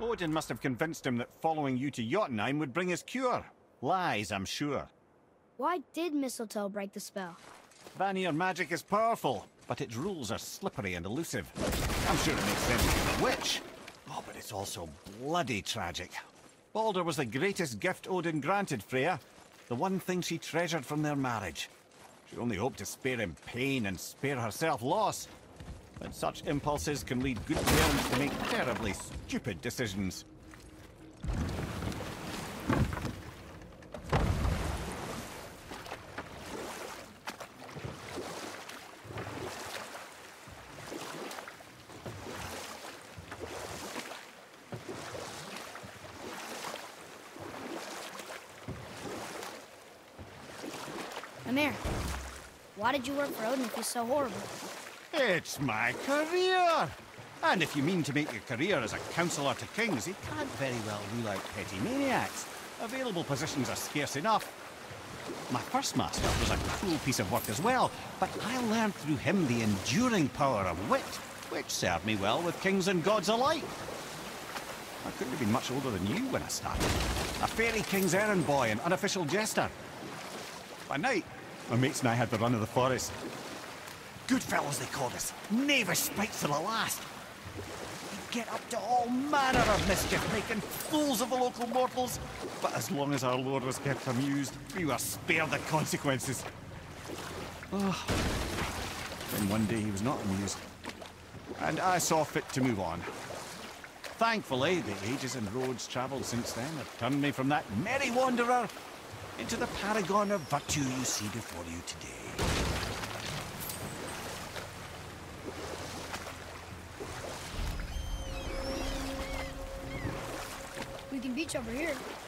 Odin must have convinced him that following you to Jotunheim would bring his cure. Lies, I'm sure. Why did mistletoe break the spell? Vanir magic is powerful, but its rules are slippery and elusive. I'm sure it makes sense to a witch. Oh, but it's also bloody tragic. Baldur was the greatest gift Odin granted Freya, the one thing she treasured from their marriage. She only hoped to spare him pain and spare herself loss. But such impulses can lead good parents to make terribly stupid decisions. Mimir, why did you work for Odin if he's so horrible? It's my career! And if you mean to make your career as a counsellor to kings, he can't very well rule out petty maniacs. Available positions are scarce enough. My first master was a cruel piece of work as well, but I learned through him the enduring power of wit, which served me well with kings and gods alike. I couldn't have been much older than you when I started. A fairy king's errand boy and unofficial jester. By night, my mates and I had the run of the forest. Good fellows, they called us. Sprites to the last. We'd get up to all manner of mischief, making fools of the local mortals. But as long as our lord was kept amused, we were spared the consequences. Oh. Then one day he was not amused. And I saw fit to move on. Thankfully, the ages and roads travelled since then have turned me from that merry wanderer into the paragon of virtue you see before you today. Beach over here.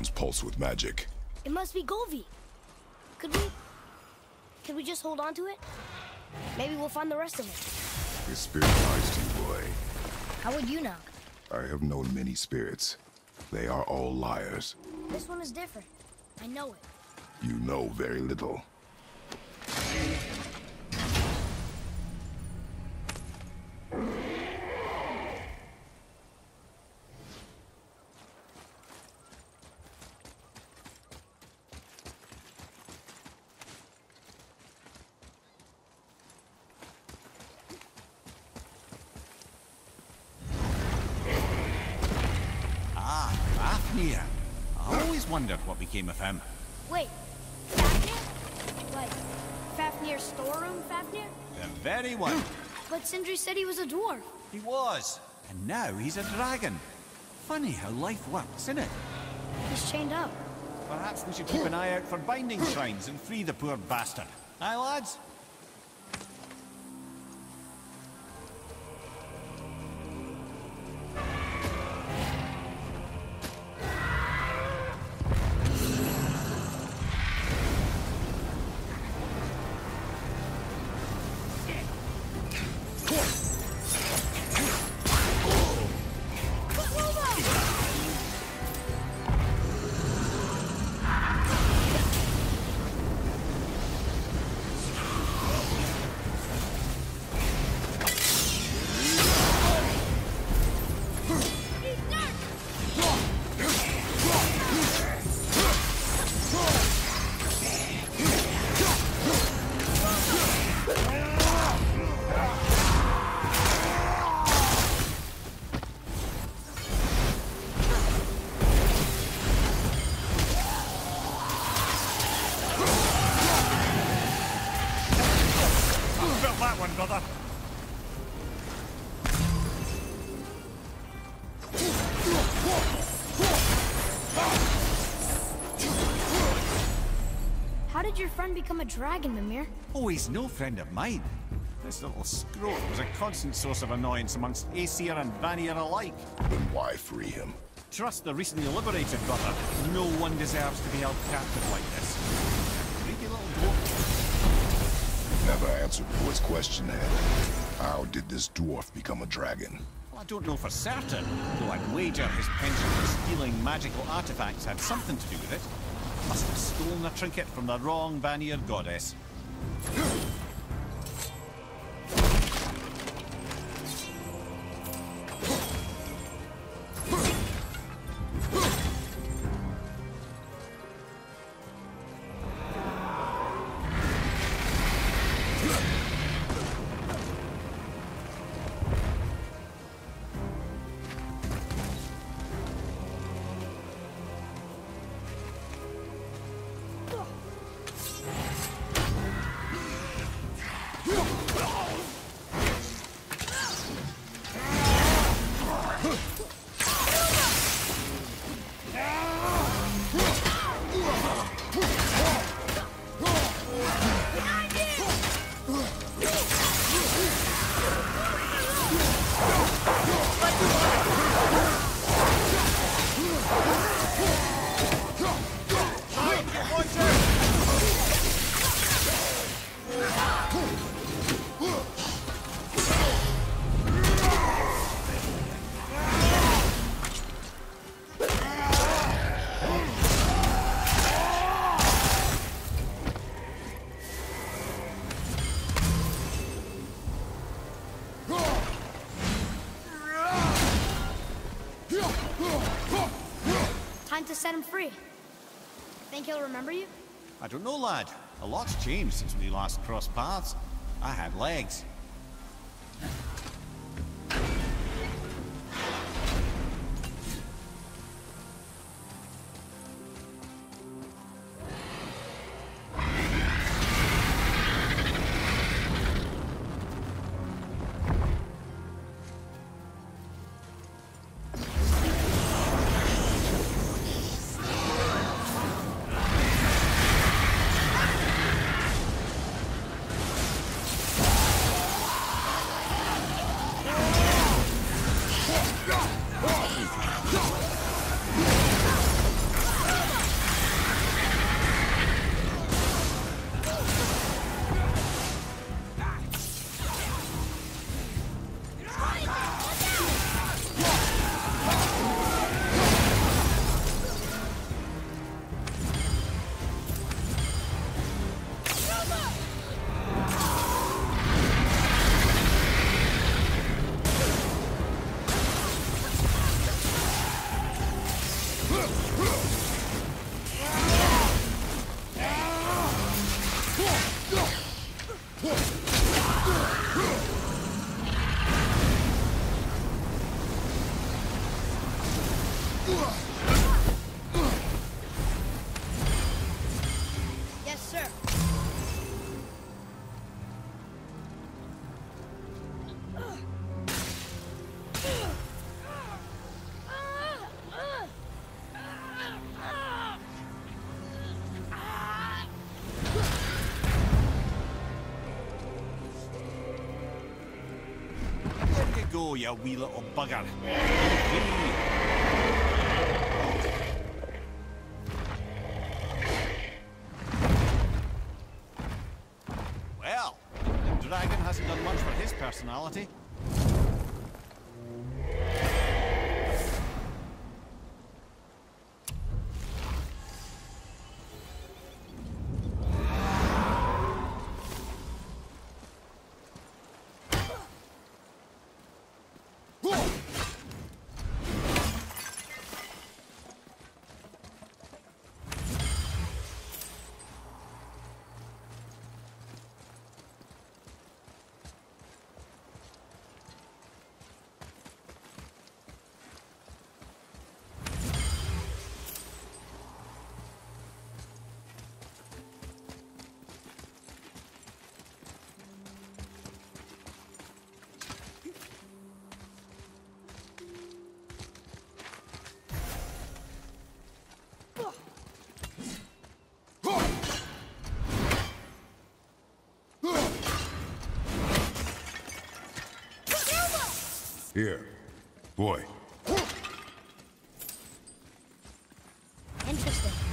These bones pulse with magic. It must be Golvi. Could we... Could we just hold on to it? Maybe we'll find the rest of it. His spirit lies to you, boy. How would you know? I have known many spirits. They are all liars. This one is different. I know it. You know very little. Ah, Fafnir. I always wondered what became of him. Wait, Fafnir? Like, Fafnir's storeroom Fafnir? The very one. But Sindri said he was a dwarf. He was. And now he's a dragon. Funny how life works, isn't it? He's chained up. Perhaps we should keep an eye out for binding shrines and free the poor bastard. Aye, lads? How did your friend become a dragon, Mimir? Oh, he's no friend of mine. This little scrote was a constant source of annoyance amongst Aesir and Vanir alike. Then why free him? Trust the recently liberated, brother. No one deserves to be held captive like this. Greedy little dwarf. Never answered Boyd's question, Ed. How did this dwarf become a dragon? Well, I don't know for certain, though I'd wager his penchant for stealing magical artifacts had something to do with it. Must have stolen a trinket from the wrong Vanir goddess. Time remember you? I don't know, lad. A lot's changed since we last crossed paths. I had legs. Go, you wee little bugger. Well, the dragon hasn't done much for his personality. Here. Boy. Interesting.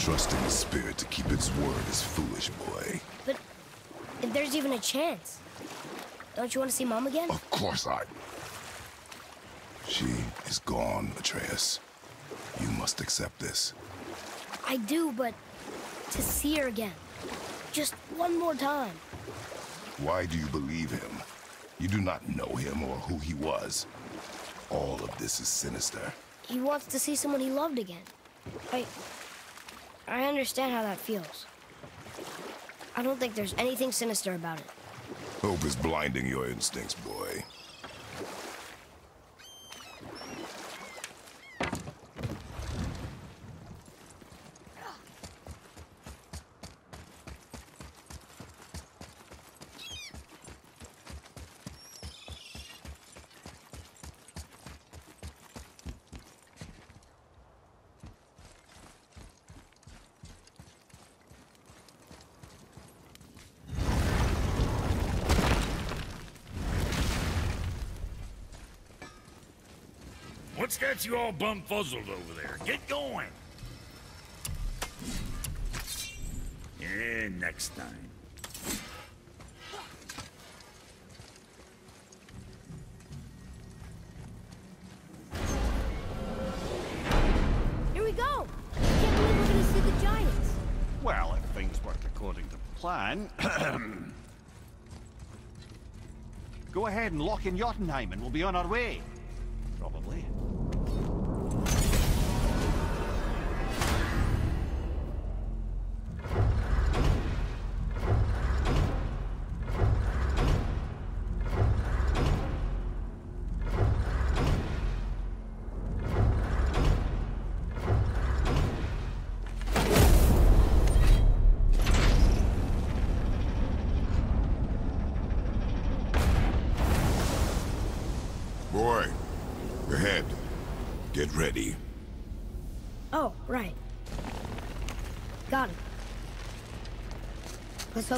Trusting the spirit to keep its word is foolish, boy. But if there's even a chance, don't you want to see Mom again? Of course I... She is gone, Atreus. You must accept this. I do, but to see her again. Just one more time. Why do you believe him? You do not know him or who he was. All of this is sinister. He wants to see someone he loved again. I... I understand how that feels. I don't think there's anything sinister about it. Hope is blinding your instincts, boy. What's got you all bumfuzzled over there? Get going! Yeah, next time. Here we go! I can't believe we're gonna see the giants. Well, if things work according to plan. Go ahead and lock in Jotunheim and we'll be on our way. Probably.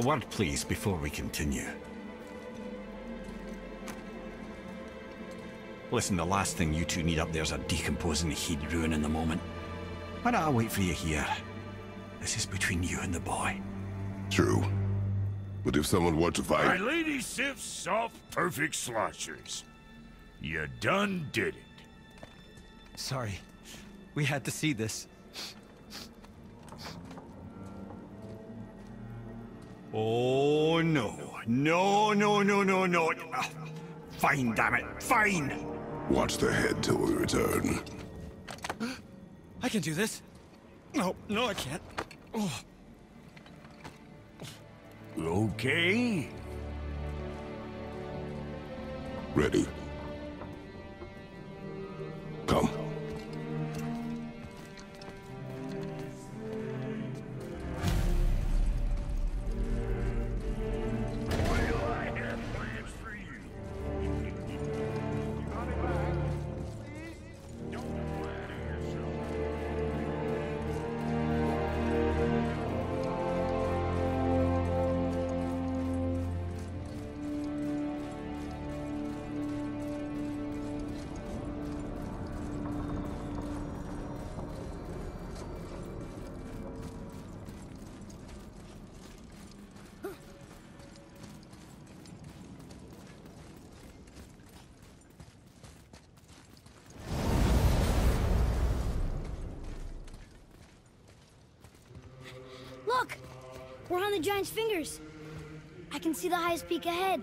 A word, please, before we continue. Listen, the last thing you two need up there's a decomposing heat ruin in the moment. Why don't I wait for you here? This is between you and the boy. True. But if someone were to fight... My fight... lady Sif's soft, perfect sloshers. You done did it. Sorry. We had to see this. Oh, no. No, no, no, no, no. Ah, Fine, damn it. Fine. Watch the head till we return. I can do this. No, no, I can't. Oh. Okay? Ready. Come. We're on the giant's fingers. I can see the highest peak ahead.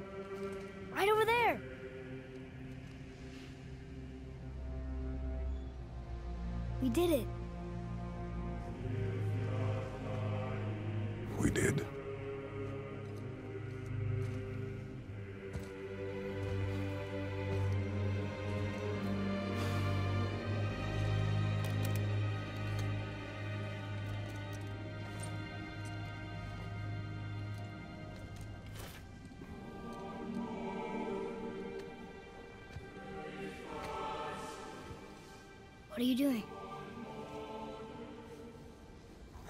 What are you doing?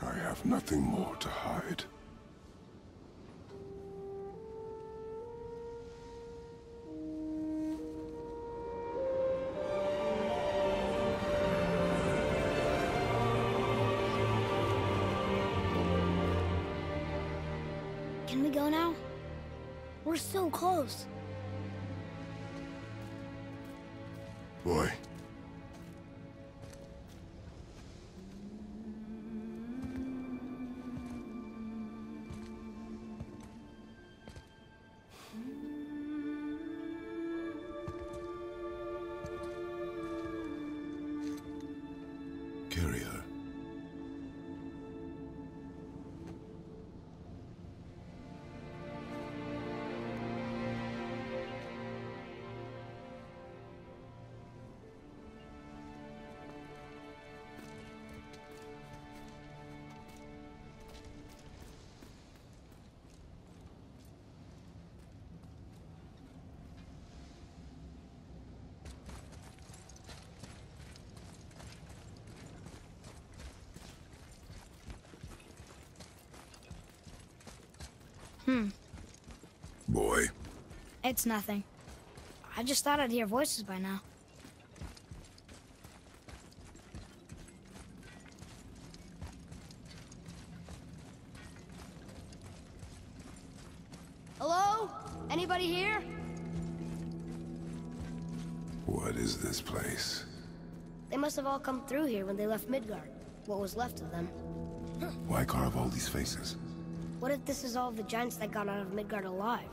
I have nothing more to hide. Can we go now? We're so close. Boy. It's nothing. I just thought I'd hear voices by now. Hello? Anybody here? What is this place? They must have all come through here when they left Midgard. What was left of them. Why carve all these faces? What if this is all the giants that got out of Midgard alive?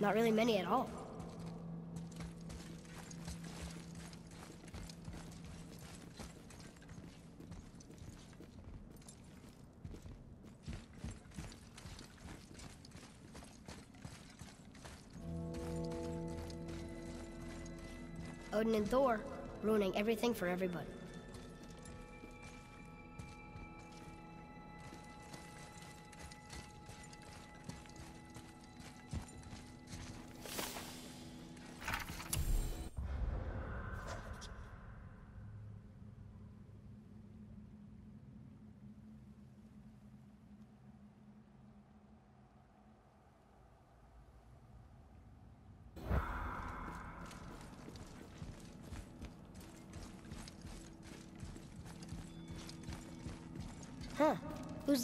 Not really many at all. Odin and Thor, ruining everything for everybody.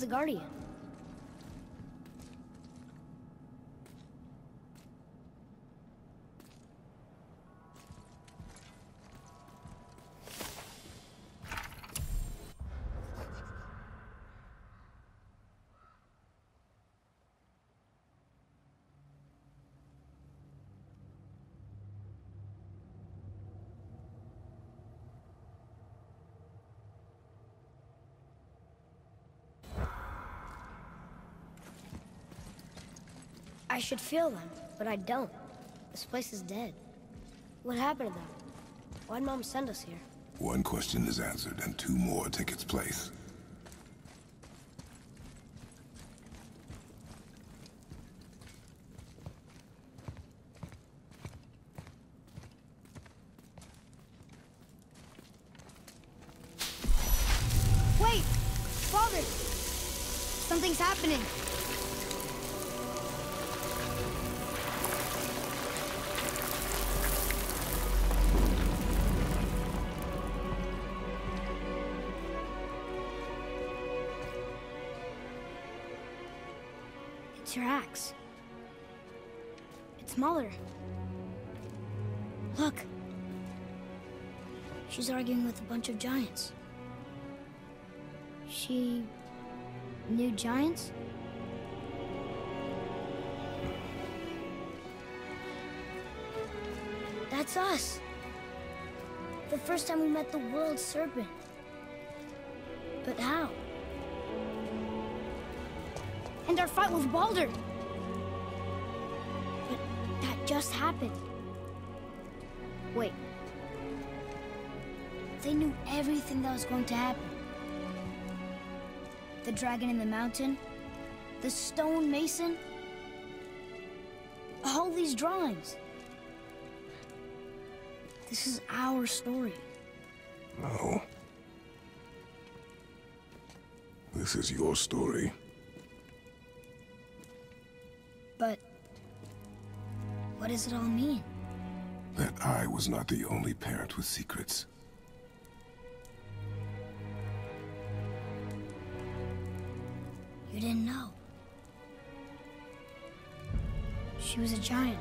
The Guardian? I should feel them, but I don't. This place is dead. What happened to them? Why'd Mom send us here? One question is answered, and two more take its place. Bunch of giants. She knew giants? That's us. The first time we met the world serpent. But how? And our fight with Baldur. But that just happened. Wait. They knew everything that was going to happen the dragon in the mountain, the stone mason, all these drawings. This is our story. No. This is your story. But what does it all mean? That I was not the only parent with secrets. You didn't know. She was a giant.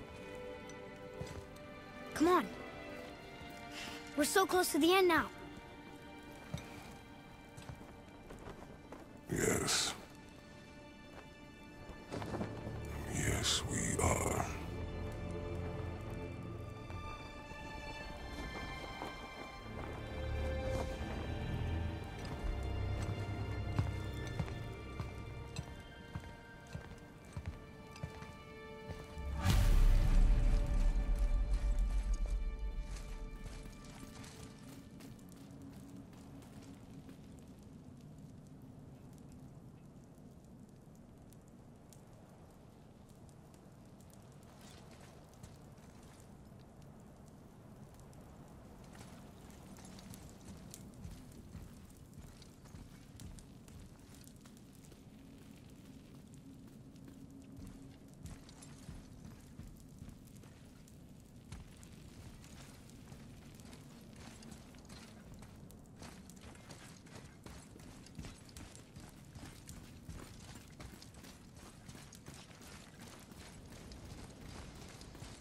Come on. We're so close to the end now.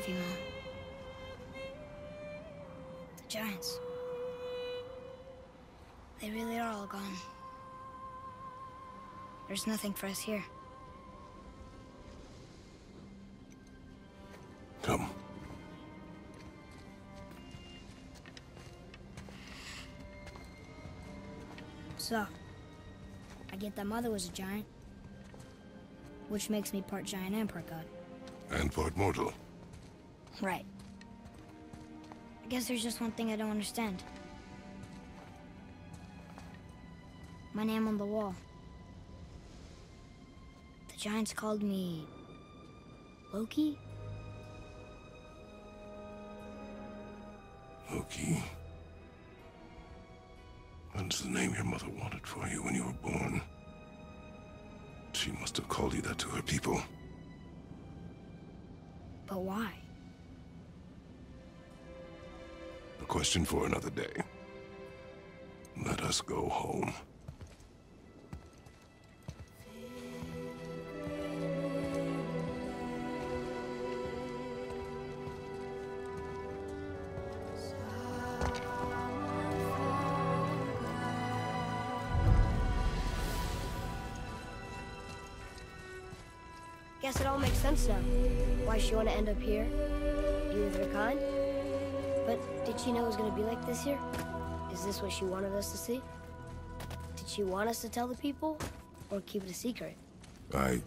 Love you, Mom. The Giants. They really are all gone. There's nothing for us here. Come. So, I get that Mother was a giant, which makes me part giant and part god. And part mortal. Right. I guess there's just one thing I don't understand. My name on the wall. The Giants called me... Loki? Loki. That's the name your mother wanted for you when you were born. She must have called you that to her people. But why? Question for another day. Let us go home. Guess it all makes sense now. Why she want to end up here? You with her kind? Did she know it was going to be like this here? Is this what she wanted us to see? Did she want us to tell the people? Or keep it a secret? I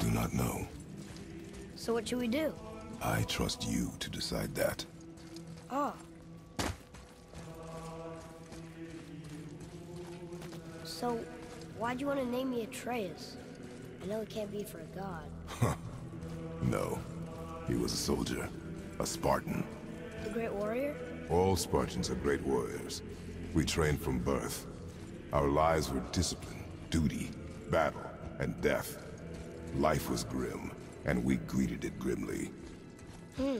do not know. So what should we do? I trust you to decide that. Oh. So, why'd you want to name me Atreus? I know it can't be for a god. No. He was a soldier. A Spartan. Great Warrior? All Spartans are great warriors. We trained from birth. Our lives were discipline, duty, battle, and death. Life was grim, and we greeted it grimly. Hmm.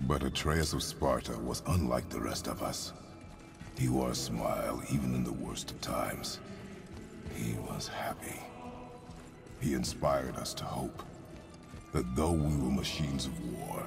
But Atreus of Sparta was unlike the rest of us. He wore a smile even in the worst of times. He was happy. He inspired us to hope that though we were machines of war,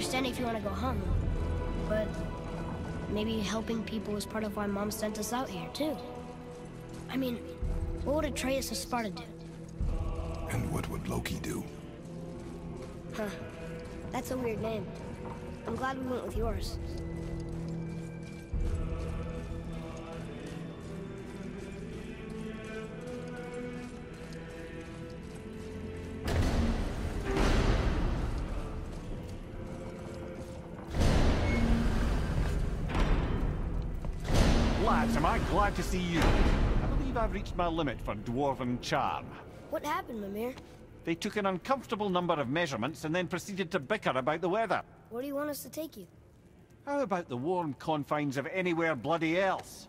Understand if you want to go home, but maybe helping people is part of why Mom sent us out here, too. I mean, what would Atreus of Sparta do? And what would Loki do? Huh. That's a weird name. I'm glad we went with yours. Glad to see you? I believe I've reached my limit for dwarven charm. What happened, Mimir? They took an uncomfortable number of measurements and then proceeded to bicker about the weather. Where do you want us to take you? How about the warm confines of anywhere bloody else?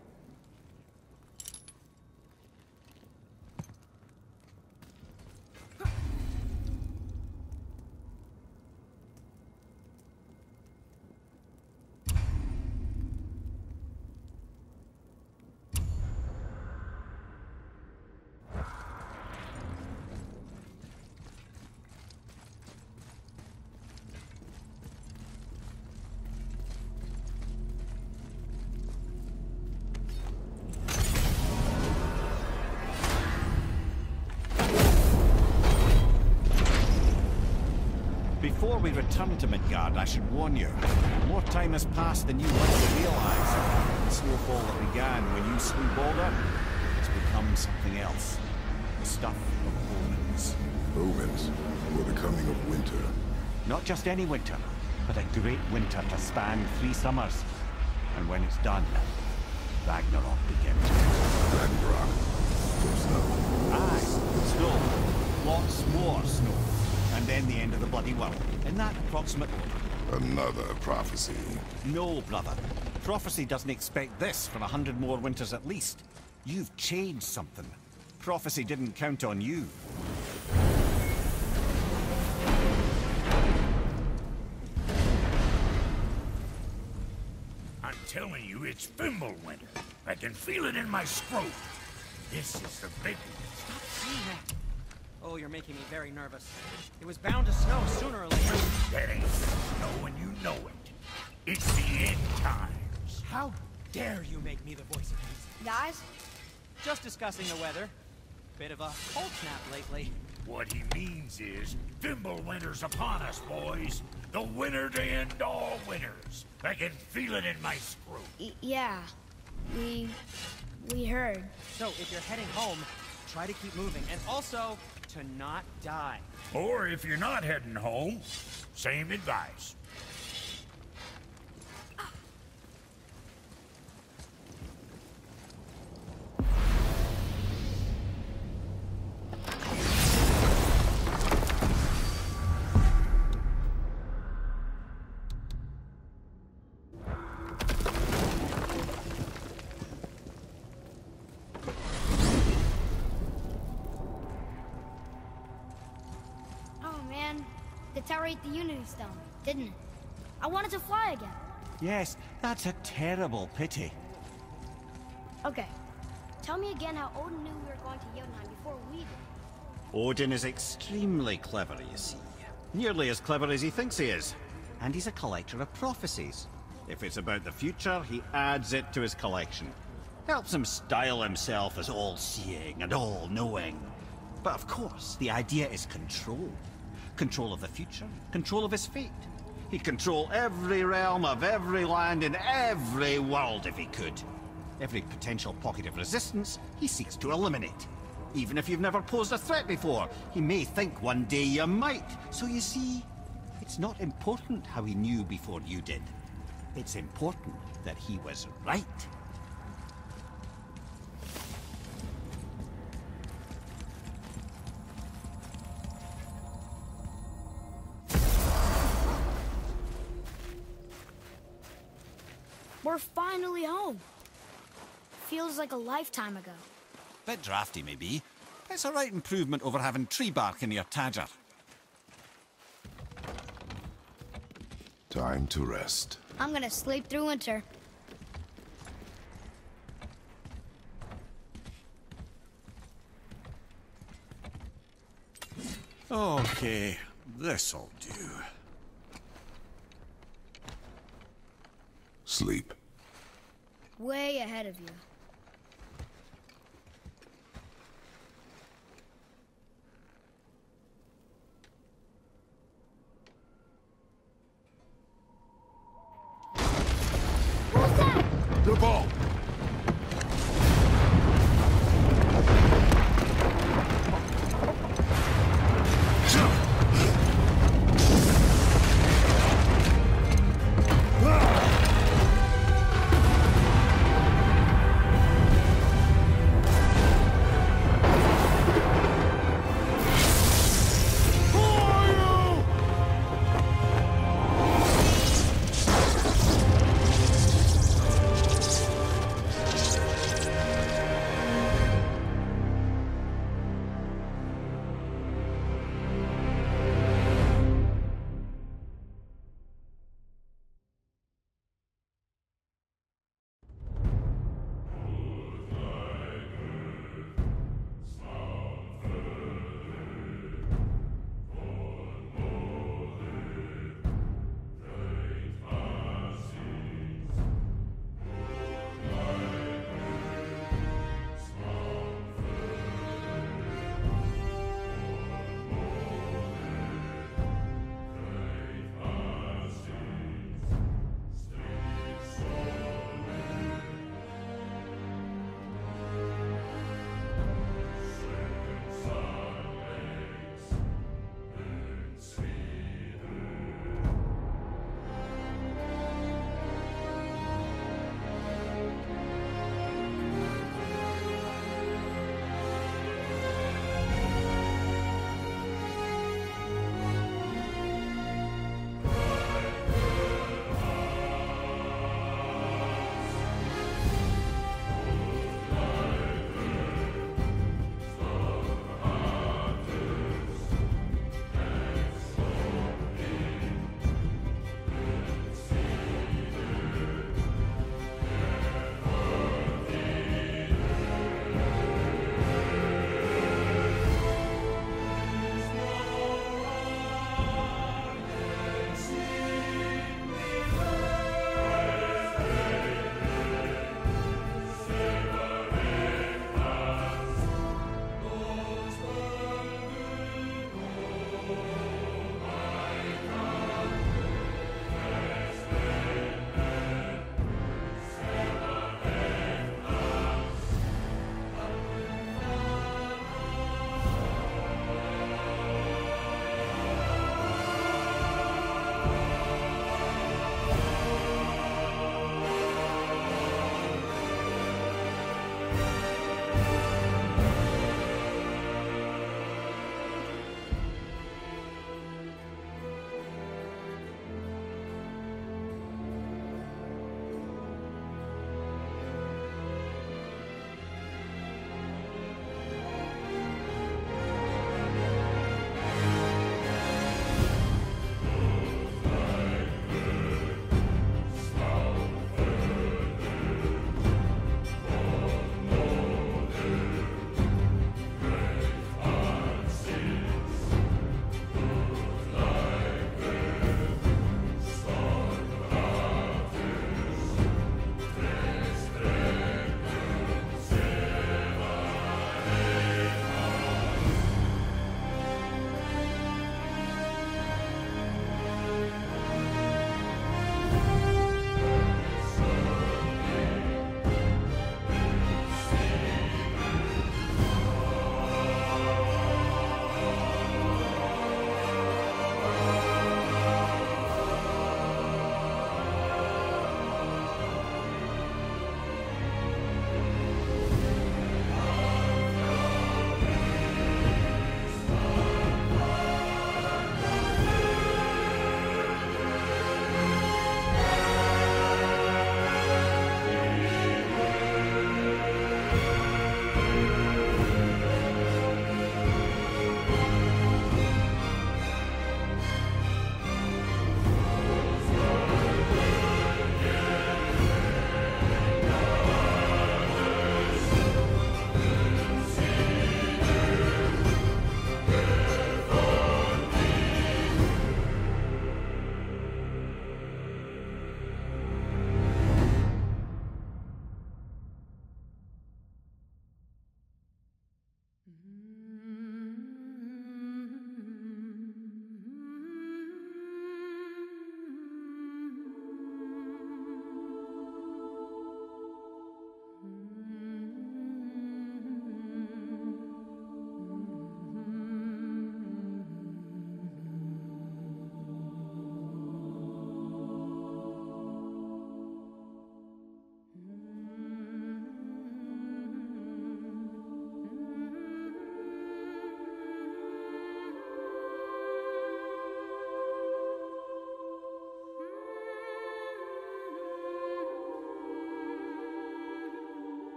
To Midgard, I should warn you. More time has passed than you once realize. The snowfall that began when you slew Baldur has become something else. The stuff of omens. Omens, or the coming of winter. Not just any winter, but a great winter to span three summers. And when it's done, Ragnarok begins. Ragnarok. For snow. Aye, snow. Lots more snow. And then the end of the bloody world. In that approximate order. Another prophecy. No, brother. Prophecy doesn't expect this for a hundred more winters at least. You've changed something. Prophecy didn't count on you. I'm telling you, it's Fimbulwinter. I can feel it in my scrotum. This is the big one. Stop saying that. Oh, you're making me very nervous. It was bound to snow sooner or later. That ain't snow and you know it. It's the end times. How dare you make me the voice of reason? Guys? Just discussing the weather. Bit of a cold snap lately. What he means is, Fimbulwinter's upon us, boys. The winter to end all winters. I can feel it in my scrotum. Y yeah. We... we heard. So, if you're heading home, try to keep moving. And also, to not die. Or if you're not heading home, same advice. The tower the Unity Stone, didn't it? I wanted to fly again. Yes, that's a terrible pity. Okay. Tell me again how Odin knew we were going to Jotunheim before we did. Odin is extremely clever, you see. Nearly as clever as he thinks he is. And he's a collector of prophecies. If it's about the future, he adds it to his collection. Helps him style himself as all-seeing and all-knowing. But of course, the idea is control. Control of the future, control of his fate. He'd control every realm of every land in every world if he could. Every potential pocket of resistance, he seeks to eliminate. Even if you've never posed a threat before, he may think one day you might. So you see, it's not important how he knew before you did. It's important that he was right. Finally home. Feels like a lifetime ago. Bit drafty, maybe. It's a right improvement over having tree bark in your tadger. Time to rest. I'm gonna sleep through winter. Okay, this'll do. Sleep. Way ahead of you.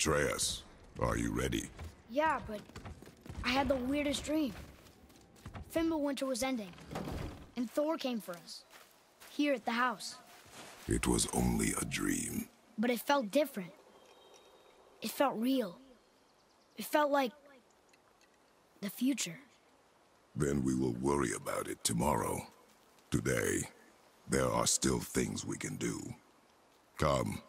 Atreus, are you ready? Yeah, but I had the weirdest dream. Fimbulwinter was ending, and Thor came for us. Here at the house. It was only a dream. But it felt different. It felt real. It felt like... the future. Then we will worry about it tomorrow. Today, there are still things we can do. Come,